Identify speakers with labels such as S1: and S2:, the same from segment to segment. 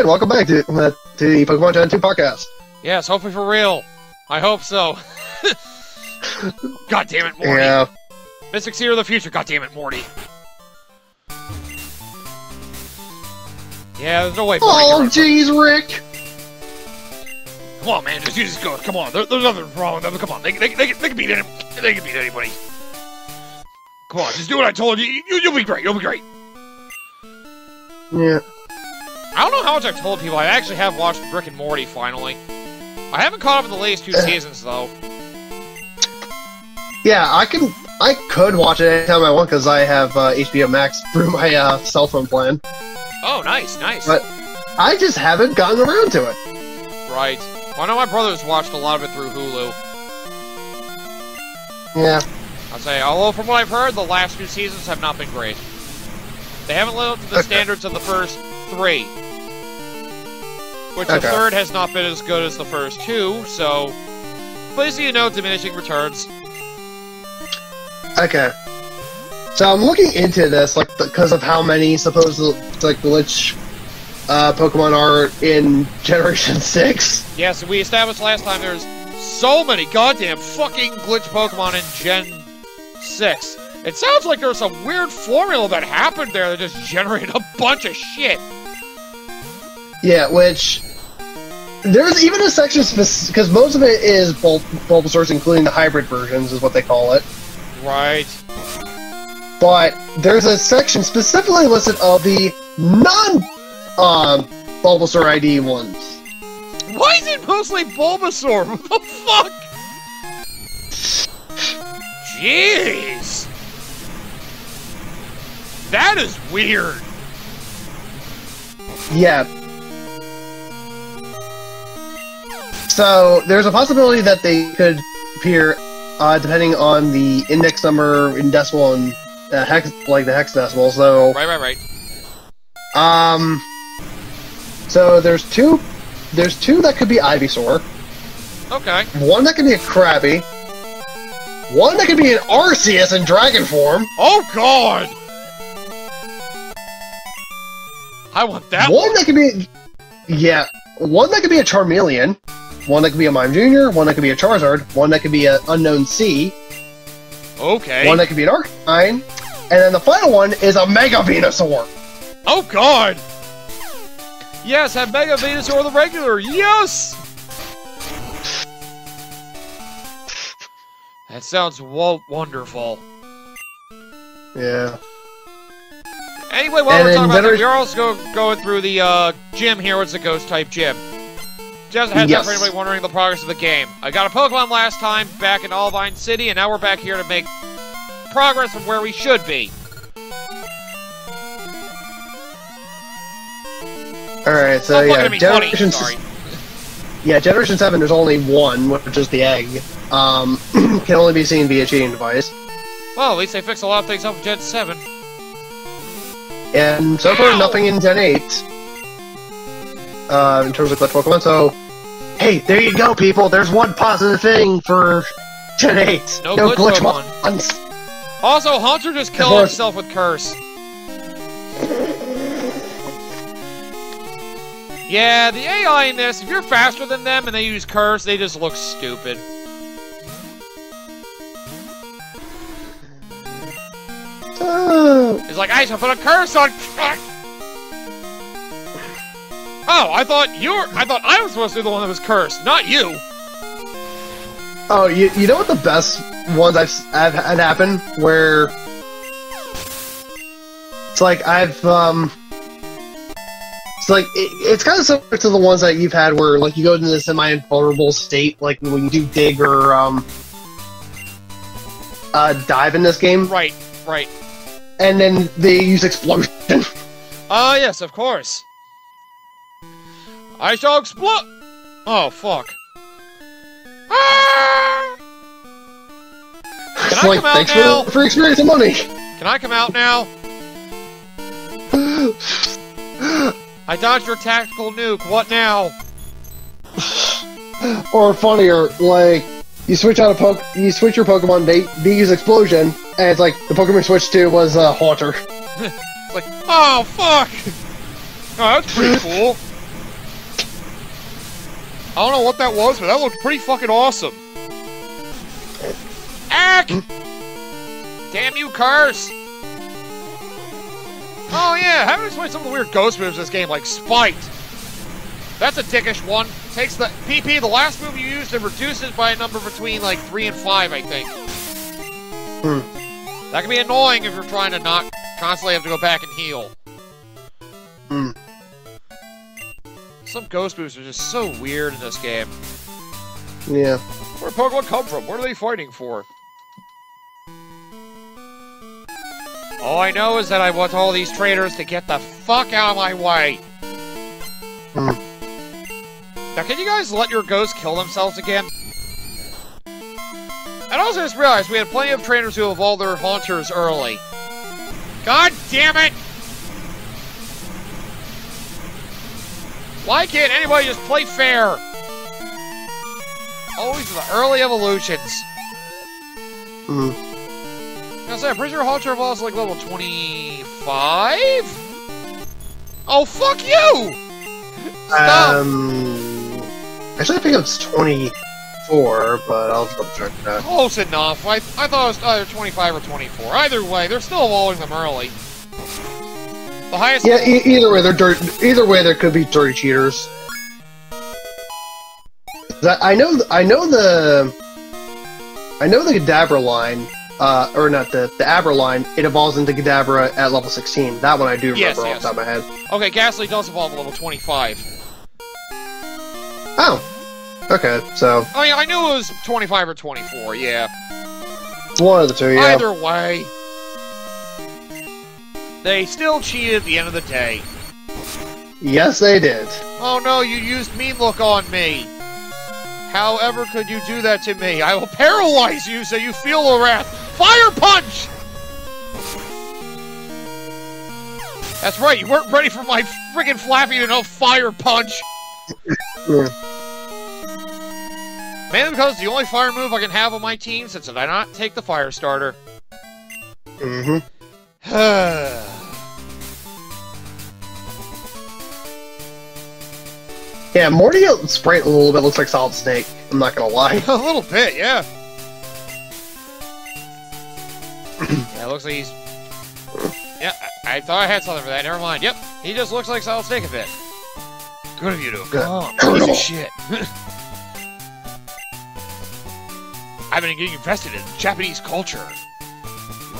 S1: and welcome back to, uh, to the Pokemon Gen 2 podcast.
S2: Yes, hopefully for real. I hope so. God damn it, Morty.
S1: Yeah.
S2: Mystic Seer of the future. God damn it, Morty. Yeah, there's no way.
S1: Oh, jeez, Rick!
S2: Come on, man. Just use this go. Come on. There, there's nothing wrong with them. Come on. They, they, they, they can beat any, They can beat anybody. Come on. Just do what I told you. you. You'll be great. You'll be great.
S1: Yeah.
S2: I don't know how much I've told people. I actually have watched Rick and Morty finally. I haven't caught up in the latest two seasons though.
S1: Yeah, I can. I could watch it anytime I want because I have uh, HBO Max through my uh, cell phone plan.
S2: Oh, nice, nice.
S1: But- I just haven't gotten around to it.
S2: right. Well, I know my brother's watched a lot of it through Hulu.
S1: Yeah.
S2: I'll say, although from what I've heard, the last two seasons have not been great. They haven't lived up to the
S1: Okay.
S2: standards of the first three. Which the third has not been as good as the first two, so please you know diminishing returns.
S1: Okay. So I'm looking into this, like, because of how many supposed like glitch uh, Pokemon are in Generation Six.
S2: Yes, we established last time there's so many goddamn fucking glitch Pokemon in Gen 6. It sounds like there's some weird formula that happened there that just generated a bunch of shit.
S1: Yeah, which there's even a section because most of it is Bul- Bulbasaur's, including the hybrid versions, is what they call it.
S2: Right.
S1: But there's a section specifically listed of the non um, Bulbasaur ID ones.
S2: Why is it mostly Bulbasaur? What the fuck? Jeez. That is weird.
S1: Yeah. So there's a possibility that they could appear, uh, depending on the index number in decimal and uh, hex, like the hex hexadecimal. So,
S2: Right, right, right.
S1: um, so there's two, there's two that could be Ivysaur,
S2: Okay.
S1: one that could be a Krabby, one that could be an Arceus in dragon form,
S2: Oh god! I want that
S1: one that could be, yeah, one that could be a Charmeleon, one that could be a Mime Junior, one that could be a Charizard, one that could be an Unown C.
S2: Okay.
S1: One that could be an Arcanine, and then the final one is a Mega Venusaur.
S2: Oh god! Yes, have Mega Venusaur the regular. Yes. That sounds wonderful.
S1: Yeah.
S2: Anyway, while
S1: And
S2: we're talking about that, we're also going through the uh, gym here. It's a ghost type gym. Just heads up for
S1: Yes.
S2: anybody wondering the progress of the game. I got a Pokemon last time back in Olivine City, and now we're back here to make progress from where we should be.
S1: All right. So yeah,
S2: at me funny.
S1: generation. Yeah, Generation Seven. There's only one, which is the egg. Um, can only be seen via cheating device.
S2: Well, at least they fixed a lot of things up in Gen 7.
S1: And so far,
S2: Ow!
S1: nothing in Gen 8. Uh, in terms of glitch Pokemon. So, hey, there you go, people. There's one positive thing for Gen 8.
S2: No glitch Pokemon.
S1: Pokemons.
S2: Also, Hunter just killed himself with Curse. Yeah, the AI in this, if you're faster than them and they use Curse, they just look stupid. It's like, I should put a Curse on... Oh, I thought you were... I thought I was supposed to be the one that was cursed, not you.
S1: Oh, you, you know what the best ones I've, I've had happen? Where it's like I've um, it's like it, it's kind of similar to the ones that you've had where like you go into the semi-invulnerable state, like when you do dig or um, uh, dive in this game,
S2: Right, right.
S1: and then they use explosion.
S2: Ah, yes, of course. I shall explode. Oh, fuck. Ah!
S1: it's
S2: I
S1: like
S2: come out now?
S1: for for experience and money.
S2: Can I come out now? I dodged your tactical nuke. What now?
S1: or funnier, like you switch out a poke, you switch your Pokemon, they they use explosion, and it's like the Pokemon switch to was a uh, Haunter.
S2: Like, oh, fuck! Oh, that's pretty cool. I don't know what that was, but that looked pretty fucking awesome. Ack! Damn you, cars! Oh yeah, haven't explained some of the weird ghost moves in this game, like Spite. That's a dickish one. Takes the PP, the last move you used, and reduces by a number between like three and five, I think.
S1: Hmm.
S2: That can be annoying if you're trying to not constantly have to go back and heal.
S1: Hmm.
S2: Some ghost moves are just so weird in this game.
S1: Yeah.
S2: Where Pokemon come from? What are they fighting for? All I know is that I want all these trainers to get the fuck out of my way.
S1: Hmm.
S2: Now, can you guys let your ghosts kill themselves again? And also just realized we had plenty of trainers who evolved their haunters early. God damn it! Why can't anybody just play fair? Always the early evolutions.
S1: Hmm.
S2: Say, I'm pretty sure evolves like level 25? Oh, fuck you! Stop!
S1: Um. Actually, I think it's 24, but I'll double check that.
S2: Close enough. I, I thought it was either 25 or 24. Either way, they're still evolving them early. The highest.
S1: Yeah, e either way, they're dirt. Either way, there could be dirty cheaters. I know. I know the. I know the Kadabra line, uh, or not the the Abra line. It evolves into Kadabra at level 16. That one I do remember
S2: Yes,
S1: off
S2: yes.
S1: the top of my head.
S2: Okay, Gastly does evolve at level 25.
S1: Oh. Okay, so
S2: I, yeah, I knew it was 25 or 24, yeah.
S1: one of the two. Yeah.
S2: Either way. They still cheated at the end of the day.
S1: Yes, they did.
S2: Oh no, you used mean look on me. However could you do that to me? I will paralyze you so you feel the wrath. Fire punch! That's right, you weren't ready for my friggin' Flappy to know fire punch.
S1: Yeah.
S2: Mainly because it's the only fire move I can have on my team since I did not take the fire starter.
S1: Mm-hmm. Yeah, Morty sprite a little bit looks like Solid Snake. I'm not gonna lie.
S2: A little bit, yeah. yeah, it looks like he's. Yeah, I, I thought I had something for that. Never mind. Yep, he just looks like Solid Snake a bit. Good of you to come. Piece of shit. I've been getting invested in Japanese culture.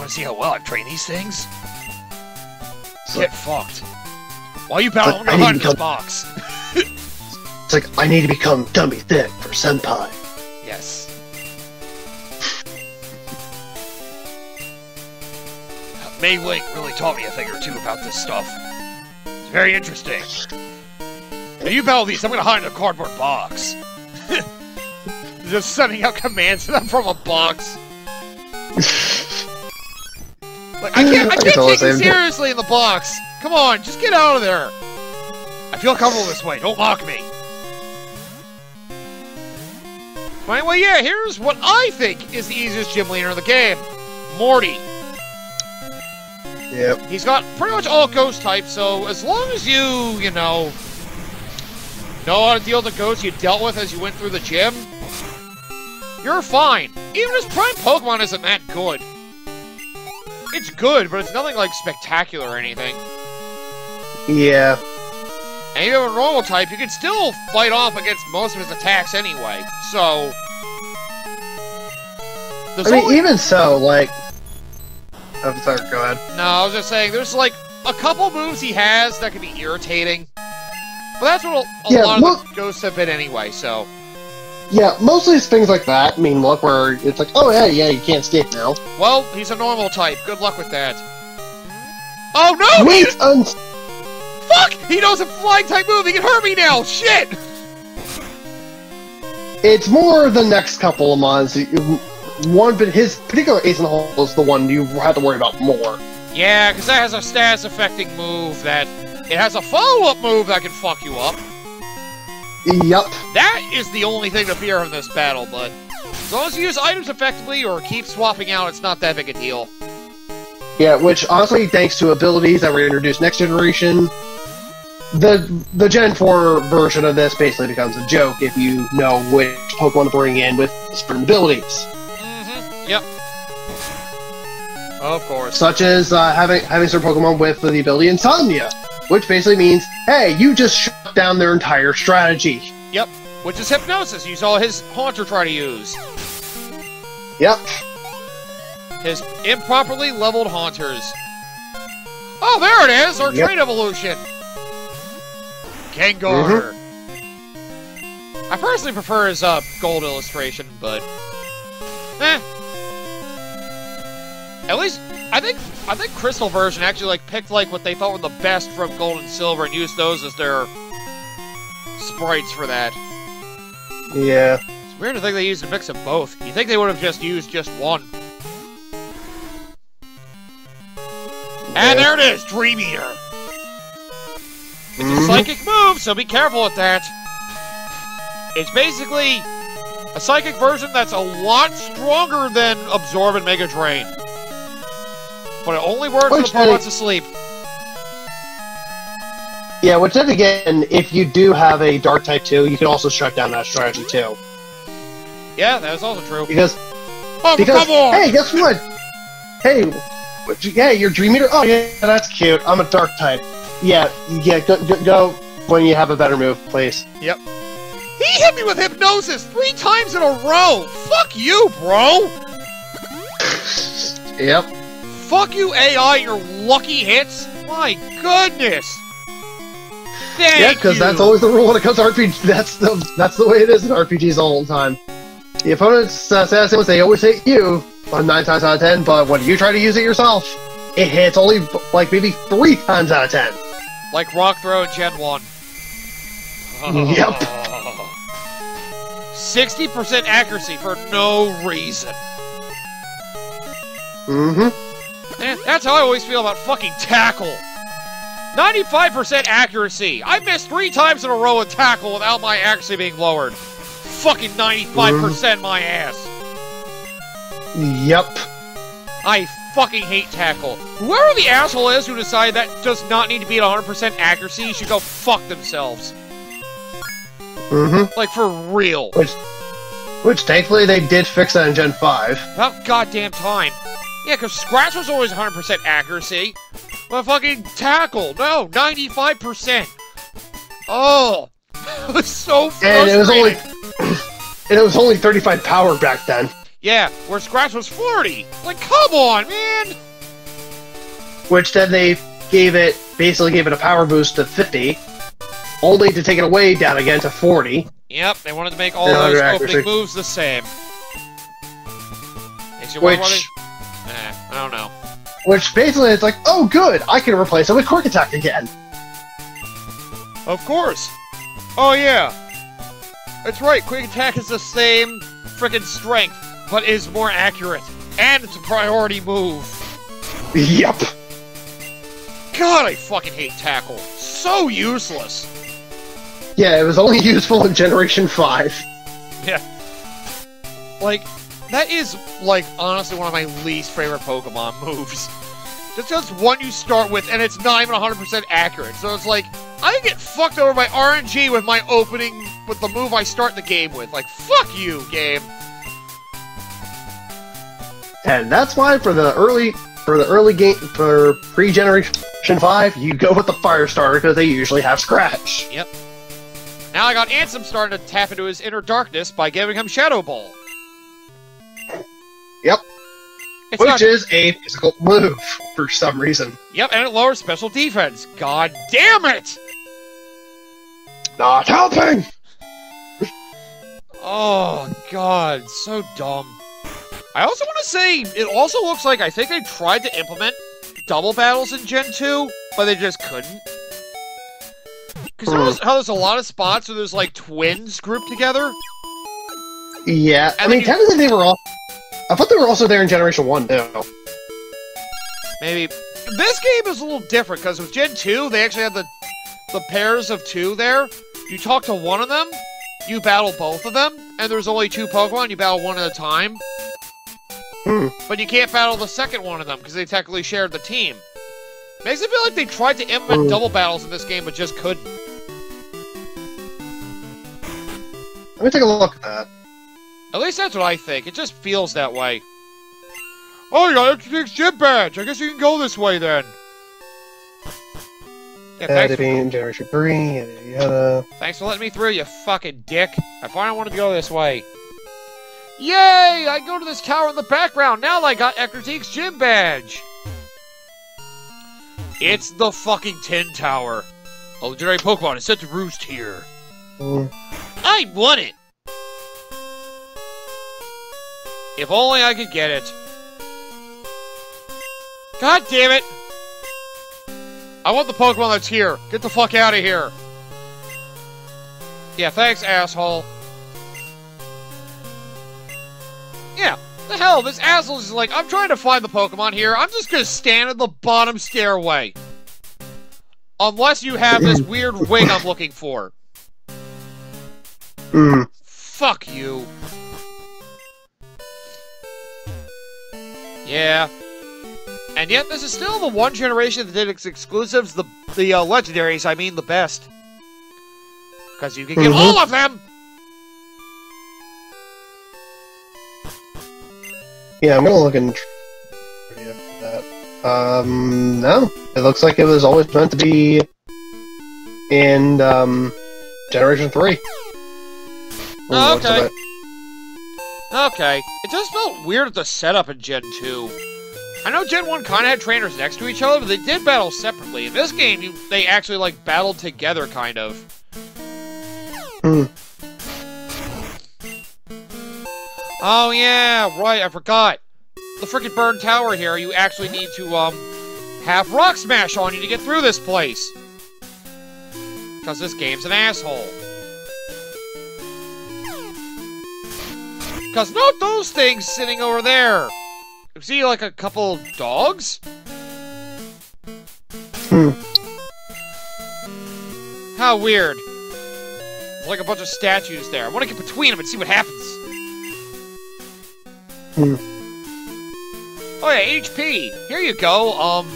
S2: You want to see how well I've trained these things?
S1: So-
S2: Get fucked. While you battle, I'm
S1: I
S2: gonna
S1: need
S2: hide in
S1: to
S2: this box.
S1: It's like I need to become dummy thick for Senpai.
S2: Yes. May Link really taught me a thing or two about this stuff. It's very interesting. Now you battle these, I'm gonna hide in a cardboard box. Just sending out commands to them from a box. Like I can't, I
S1: I can
S2: can't take you seriously in the box. Come on, just get out of there. I feel comfortable this way. Don't mock me. But anyway, yeah, here's what I think is the easiest gym leader in the game. Morty.
S1: Yep.
S2: He's got pretty much all ghost types, so as long as you, you know, know how to deal with the ghosts you dealt with as you went through the gym, you're fine. Even his prime Pokemon isn't that good. It's good, but it's nothing like spectacular or anything.
S1: Yeah.
S2: And you have a normal type, you can still fight off against most of his attacks anyway. So, there's
S1: I mean,
S2: only-
S1: even so, like. I'm sorry. Go ahead.
S2: No, I was just saying, there's like a couple moves he has that can be irritating. But that's what a, a
S1: Yeah,
S2: lot of ghosts have been anyway, so.
S1: Yeah, mostly it's things like that. I mean, look, where it's like, oh yeah, yeah, you can't escape now.
S2: Well, he's a normal type. Good luck with that. Oh no!
S1: Wait, un-
S2: fuck! He knows a flying type move! He can hurt me now! Shit!
S1: it's more the next couple of months. One, but his particular ace in the hole is the one you have to worry about more.
S2: Yeah, because that has a status affecting move that. It has a follow up move that can fuck you up.
S1: Yup.
S2: That is the only thing to fear in this battle, but. As long as you use items effectively or keep swapping out, it's not that big a deal.
S1: Yeah, which honestly, thanks to abilities that were introduced next generation, the the Gen 4 version of this basically becomes a joke if you know which Pokemon to bring in with certain abilities,
S2: Mm-hmm. Yep. Of course.
S1: such as uh, having having certain Pokemon with the ability Insomnia, which basically means, hey, you just shut down their entire strategy.
S2: Yep. Which is hypnosis. You saw his Haunter try to use.
S1: Yep.
S2: His improperly leveled Haunters. Oh, there it is! Our
S1: Yep.
S2: trade evolution! Gengar. I personally prefer his uh, gold illustration, but eh. At least I think I think Crystal version actually like picked like what they thought were the best from Gold and Silver and used those as their sprites for that.
S1: Yeah.
S2: It's weird to think they used a mix of both. You think they would have just used just one. And there it is, Dream Eater. It's a
S1: Mhm.
S2: psychic move, so be careful with that. It's basically a psychic version that's a lot stronger than Absorb and Mega Drain. But it only works when
S1: Which
S2: the Pokemon's
S1: they-
S2: asleep.
S1: Yeah, which then again, if you do have a Dark type too, you can also shut down that strategy too.
S2: Yeah, that is also true.
S1: Because
S2: Oh,
S1: because
S2: come on!
S1: hey, guess what? Hey, what you- yeah, you're Dream Eater. Oh yeah, that's cute. I'm a Dark type. Yeah, yeah. Go, go, go when you have a better move, please. Yep.
S2: He hit me with hypnosis three times in a row! Fuck you, bro!
S1: Yep.
S2: Fuck you, AI, your lucky hits! My goodness! Thank
S1: Yeah, because that's always the rule when it comes to RPG. That's the that's the way it is in RPGs all the time. The opponent's uh, assassins they always hit you on nine times out of ten, but when you try to use it yourself, it hits only like maybe three times out of ten.
S2: Like Rock Throw in Gen 1.
S1: Yep.
S2: 60% accuracy for no reason.
S1: Mm-hmm.
S2: That's how I always feel about fucking tackle. 95% accuracy. I missed three times in a row with tackle without my accuracy being lowered. Fucking 95% my ass.
S1: Yep.
S2: I fucking hate tackle. Whoever the asshole is who decided that does not need to be at 100% accuracy should go fuck themselves.
S1: Mm-hmm.
S2: Like, for real.
S1: Which, which thankfully they did fix that in Gen Five.
S2: About goddamn time. Yeah, because Scratch was always 100% accuracy. But fucking tackle, no, 95%. Oh, it was so
S1: And it was only and it was only 35 power back then.
S2: Yeah, where Scratch was 40. Like, come on, man.
S1: Which then they gave it basically gave it a power boost to 50, only to take it away down again to 40.
S2: Yep, they wanted to make all those
S1: under
S2: opening moves the same. Makes you wonder why
S1: Which.
S2: Eh, I don't know.
S1: which basically it's like, oh good, I can replace it with Quick Attack again.
S2: Of course. Oh yeah. That's right. Quick attack is the same freaking strength, but is more accurate, and it's a priority move.
S1: Yep.
S2: God, I fucking hate tackle. So useless.
S1: Yeah, it was only useful in Generation 5. Yeah.
S2: Like, that is like honestly one of my least favorite Pokemon moves. It's just one you start with, and it's not even 100% accurate. So it's like I get fucked over by RNG with my opening with the move I start the game with. Like, fuck you, game.
S1: And that's why for the early for the early game for pre-generation 5, you go with the fire starter because they usually have scratch. Yep.
S2: Now I got Ansem starting to tap into his inner darkness by giving him Shadow Ball.
S1: Yep.
S2: It's
S1: Which
S2: not,
S1: is a physical move for some reason.
S2: yep, and it lowers special defense. God damn it!
S1: Not helping!
S2: Oh god, so dumb. I also want to say it also looks like I think they tried to implement double battles in Gen 2, but they just couldn't. Because hmm. there was how there's a lot of spots where there's like twins grouped together.
S1: Yeah, I mean,
S2: you-
S1: technically they were all. I thought they were also there in Generation 1, too.
S2: Maybe this game is a little different because with Gen 2 they actually had the the pairs of two there. You talk to one of them, you battle both of them, and there's only two Pokemon. You battle one at a time.
S1: Hmm.
S2: But you can't battle the second one of them because they technically shared the team. Makes it feel like they tried to implement
S1: Mm.
S2: double battles in this game, but just couldn't.
S1: Let me take a look at that.
S2: At least that's what I think. It just feels that way. Oh, you got an ship badge. I guess you can go this way then. Yeah, thanks,
S1: defeating Generation 3, yada yada yada.
S2: thanks for letting me through, you fucking dick. I finally wanted to go this way. Yay! I go to this tower in the background. Now I got Ecruteak's gym badge. It's the fucking Tin Tower. A legendary Pokemon is set to roost here.
S1: Mm.
S2: I want it! If only I could get it. God damn it! I want the Pokemon that's here. Get the fuck out of here. Yeah, thanks, asshole. Yeah, the hell, this asshole is like, I'm trying to find the Pokemon here. I'm just gonna stand at the bottom stairway. Unless you have this weird wing I'm looking for.
S1: Mm.
S2: Fuck you. Yeah. And yet, this is still the one generation that did its exclusives, the the uh, legendaries. I mean, the best. Because you can get
S1: Mhm.
S2: all of them.
S1: Yeah, I'm gonna look in that. Um, no. It looks like it was always meant to be in, um, Generation 3. From the looks of
S2: Okay. Okay. It just felt weird the setup in Gen 2. I know Gen 1 kind of had trainers next to each other, but they did battle separately. In this game, you, they actually, like, battled together, kind of. Oh, yeah, right, I forgot. The freaking Burn Tower here, you actually need to, um, have Rock Smash on you to get through this place. Because this game's an asshole. Because not those things sitting over there. See, like, a couple dogs?
S1: Hmm.
S2: How weird. There's like a bunch of statues there. I want to get between them and see what happens.
S1: Hmm.
S2: Oh yeah, HP. Here you go. Um,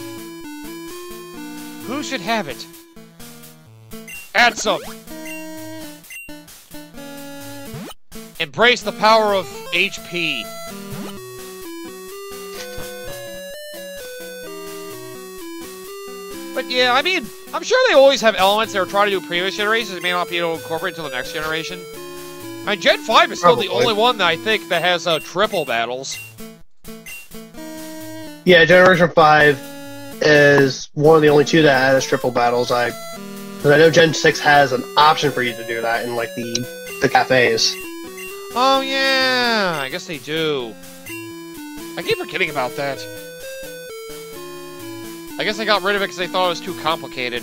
S2: who should have it? Add some. Embrace the power of HP. But yeah, I mean, I'm sure they always have elements they were trying to do previous generations they may not be able to incorporate until the next generation. I mean, Gen 5 is still the only one that I think that has uh, triple battles.
S1: Yeah, Generation 5 is one of the only two that has triple battles. I, I know Gen 6 has an option for you to do that in, like, the, the cafes.
S2: Oh yeah, I guess they do. I keep forgetting about that. I guess they got rid of it because they thought it was too complicated.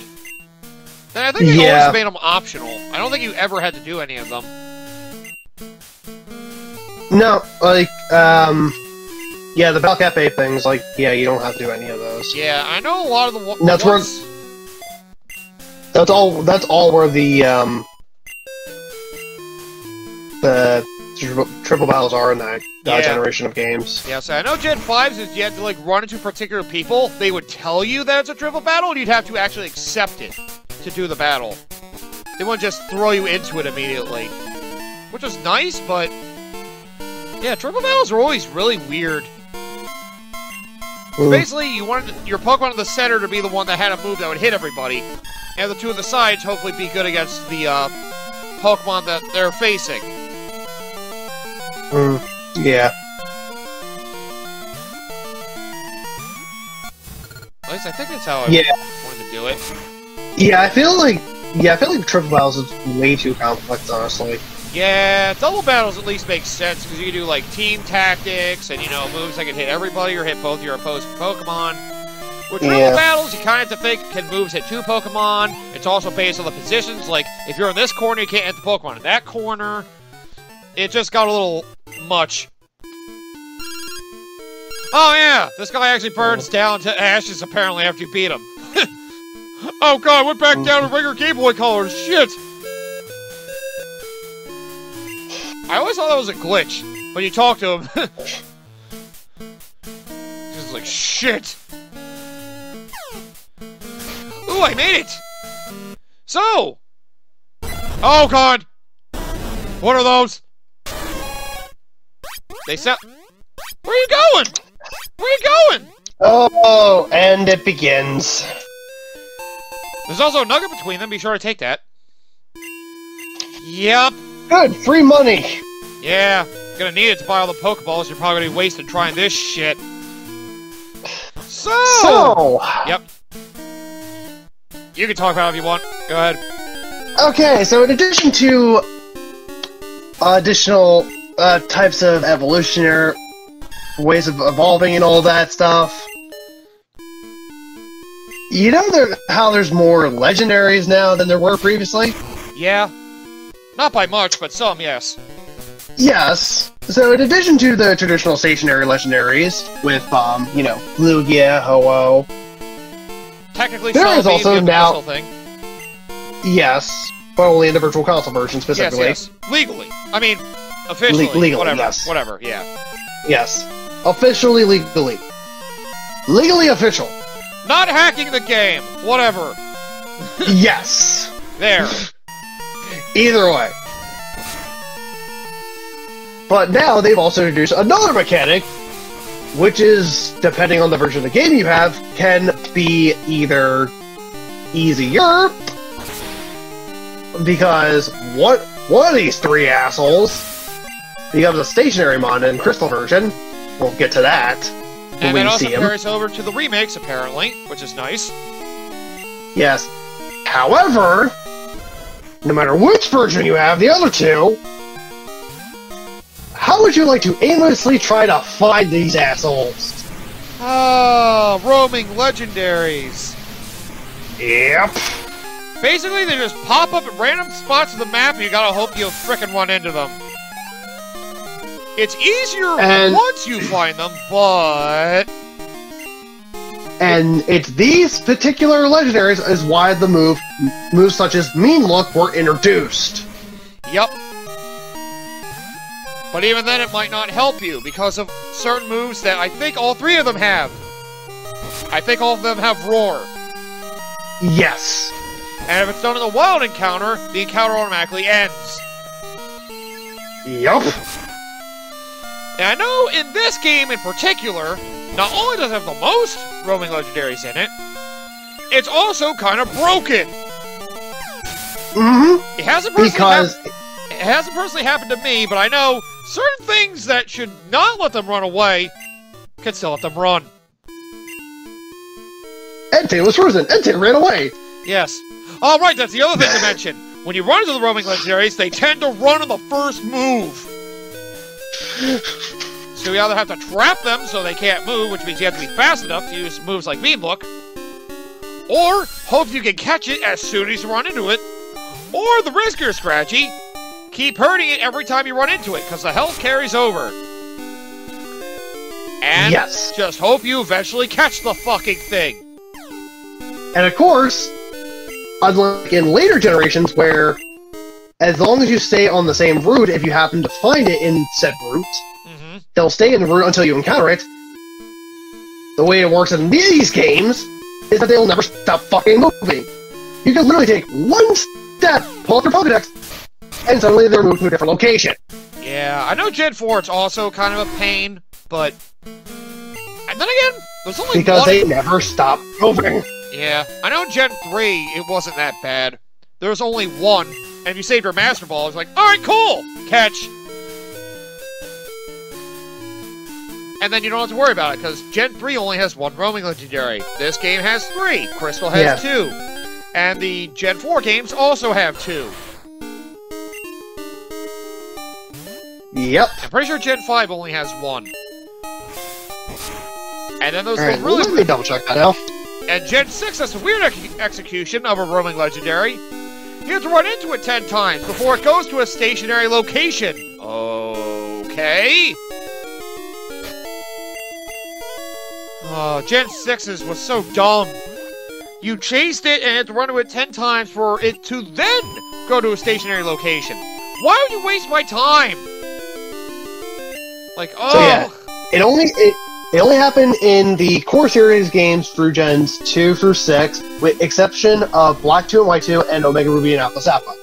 S2: Then I think they
S1: Yeah.
S2: always made them optional. I don't think you ever had to do any of them.
S1: No, like, um, yeah, the Bell Cafe things, like, yeah, you don't have to do any of those.
S2: Yeah, I know a lot of the,
S1: That's where- That's all. That's all where the um the triple, triple battles are in that, that
S2: Yeah.
S1: generation of games.
S2: Yeah, so I know Gen 5s is you had to like run into particular people. They would tell you that it's a triple battle, and you'd have to actually accept it to do the battle. They wouldn't just throw you into it immediately. Which was nice, but yeah, triple battles are always really weird.
S1: Mm.
S2: Basically, you wanted your Pokemon in the center to be the one that had a move that would hit everybody, and the two on the sides hopefully be good against the uh, Pokemon that they're facing.
S1: Mm, yeah.
S2: At least I think that's how I
S1: Yeah.
S2: wanted to do it.
S1: Yeah, I feel like yeah, I feel like triple battles is way too complex, honestly.
S2: Yeah, double battles at least makes sense because you can do like team tactics and you know moves that can hit everybody or hit both your opposing Pokemon. With triple
S1: Yeah.
S2: battles, you kind of have to think can moves hit two Pokemon? It's also based on the positions. Like if you're in this corner, you can't hit the Pokemon in that corner. It just got a little much. Oh yeah, this guy actually burns down to ashes apparently after you beat him. oh god, went back down to regular Game Boy colors. Shit. I always thought that was a glitch. When you talk to him, just like shit. Ooh, I made it! So! Oh god! What are those? They sound... Where are you going? Where are you going?
S1: Oh, and it begins.
S2: There's also a nugget between them. Be sure to take that. Yep.
S1: Good, free money.
S2: Yeah. Gonna need it to buy all the Pokeballs you're probably gonna be wasting trying this shit. So...
S1: So,
S2: Yep. You can talk about it if you want. Go ahead.
S1: okay, so in addition to additional uh, types of evolutionary ways of evolving and all that stuff, you know there, how there's more legendaries now than there were previously?
S2: Yeah. Not by much, but some, yes.
S1: Yes. So in addition to the traditional stationary legendaries with, um, you know, Lugia, Ho-Oh,
S2: Technically,
S1: There is also now-
S2: thing.
S1: yes, but only in the Virtual Console version
S2: Yes,
S1: specifically.
S2: yes. Legally. I mean, officially.
S1: Le- legally,
S2: whatever.
S1: yes.
S2: Whatever, yeah.
S1: Yes. Officially, legally. Legally official.
S2: Not hacking the game. Whatever.
S1: yes.
S2: There.
S1: Either way. But now they've also introduced another mechanic, which is, depending on the version of the game you have, can be either easier, because what one of these three assholes becomes a stationary mon in Crystal version. We'll get to that when
S2: And
S1: we
S2: that also carries over to the remakes, apparently, which is nice.
S1: Yes. However, no matter which version you have, the other two, how would you like to aimlessly try to find these assholes?
S2: Ah, roaming legendaries.
S1: Yep.
S2: Basically, they just pop up at random spots of the map, and you gotta hope you frickin' run into them. It's easier
S1: And-
S2: once you find them, but
S1: And it's these particular legendaries is why the move moves such as Mean Look were introduced.
S2: Yep. But even then, it might not help you because of certain moves that I think all three of them have. I think all of them have Roar.
S1: Yes.
S2: And if it's done in a wild encounter, the encounter automatically ends.
S1: Yup.
S2: And I know in this game in particular, not only does it have the most roaming legendaries in it, it's also kind of broken.
S1: Mm-hmm.
S2: It hasn't personally
S1: Because
S2: hap- it hasn't personally happened to me, but I know certain things that should not let them run away can still let them run.
S1: Entei was frozen. Entei ran away.
S2: Yes. All right, that's the other thing to mention. When you run into the roaming legendaries, they tend to run on the first move. So you either have to trap them so they can't move, which means you have to be fast enough to use moves like Mean Look, or hope you can catch it as soon as you run into it, or the riskier strategy, keep hurting it every time you run into it, because the health carries over. And
S1: Yes.
S2: just hope you eventually catch the fucking thing.
S1: And of course, unlike in later generations where as long as you stay on the same route, if you happen to find it in said route,
S2: hmm
S1: they'll stay in the route until you encounter it. The way it works in these games is that they'll never stop fucking moving. You can literally take one step, pull up your Pokedex, and suddenly they're moved to a different location.
S2: Yeah, I know Gen 4 it's also kind of a pain, but and then again, there's only
S1: Because they never stop moving.
S2: Yeah, I know Gen 3 it wasn't that bad. There was only one, and if you saved your Master Ball, it's like, all right, cool, catch. And then you don't have to worry about it because Gen 3 only has one roaming legendary. This game has three. Crystal has
S1: Yeah.
S2: two, and the Gen 4 games also have two.
S1: Yep.
S2: I'm pretty sure Gen 5 only has one. And then those
S1: Alright,
S2: really
S1: let me double check that out.
S2: And Gen 6 has a weird ex- execution of a roaming legendary. You have to run into it 10 times before it goes to a stationary location. Okay. Oh, Gen 6's was so dumb. You chased it and had to run to it 10 times for it to then go to a stationary location. Why would you waste my time? Like, oh.
S1: yeah. It only it, They only happen in the core series games through gens 2 through 6, with exception of Black 2 and White 2 and Omega Ruby and Alpha Sapphire.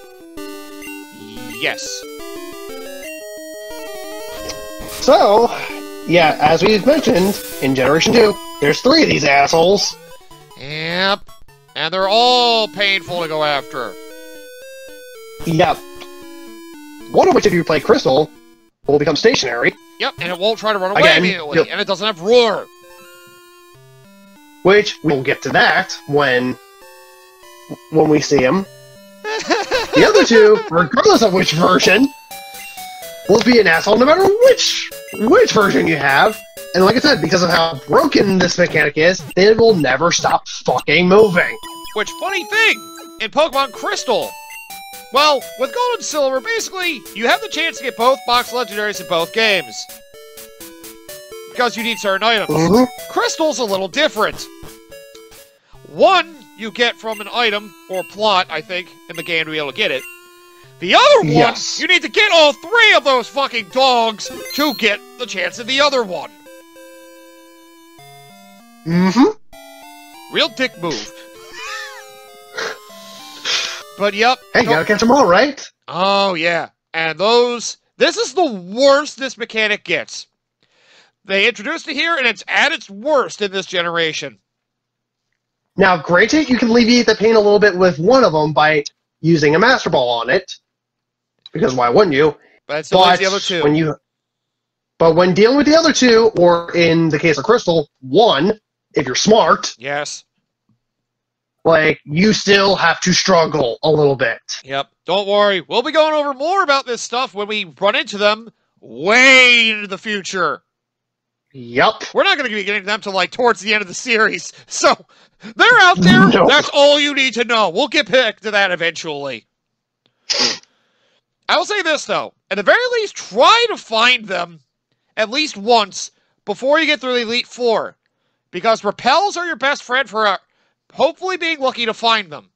S2: Yes.
S1: So, yeah, as we've mentioned, in Generation 2, there's three of these assholes.
S2: Yep. And they're all painful to go after.
S1: Yep. One of which, if you play Crystal, will become stationary,
S2: Yep, and it won't try to run away
S1: Again,
S2: immediately,
S1: you'll-
S2: and it doesn't have roar.
S1: which we'll get to that when when we see him. The other two, regardless of which version, will be an asshole no matter which which version you have. And like I said, because of how broken this mechanic is, they will never stop fucking moving.
S2: Which, funny thing, in Pokemon Crystal, well, with Gold and Silver, basically, you have the chance to get both box legendaries in both games. Because you need certain items.
S1: Mhm.
S2: Crystal's a little different. One, you get from an item, or plot, I think, in the game to be able to get it. The other one,
S1: Yes.
S2: you need to get all three of those fucking dogs to get the chance of the other one.
S1: Mm-hmm.
S2: Real dick move. But yep.
S1: Hey, gotta catch them all, right?
S2: Oh yeah, and those. This is the worst this mechanic gets. They introduced it here, and it's at its worst in this generation.
S1: Now, granted, you can alleviate the pain a little bit with one of them by using a Master Ball on it, because why wouldn't you?
S2: But it still
S1: but
S2: the other two.
S1: when you, but when dealing with the other two, or in the case of Crystal, one, if you're smart,
S2: Yes.
S1: Like you still have to struggle a little bit.
S2: Yep. Don't worry. We'll be going over more about this stuff when we run into them way into the future.
S1: Yep.
S2: We're not going to be getting them till like towards the end of the series. So they're out there.
S1: No.
S2: That's all you need to know. We'll get back to that eventually. I will say this though. At the very least, try to find them at least once before you get through the Elite Four. Because repels are your best friend for uh, hopefully being lucky to find them.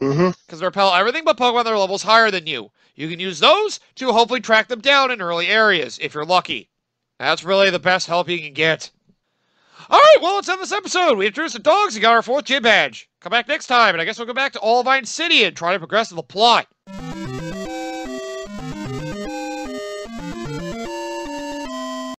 S1: Mm-hmm.
S2: Because they repel everything but Pokemon that are levels higher than you. You can use those to hopefully track them down in early areas if you're lucky. That's really the best help you can get. Alright, well, let's end this episode. We introduced the dogs and got our fourth gym badge. Come back next time, and I guess we'll go back to Olivine City and try to progress the plot.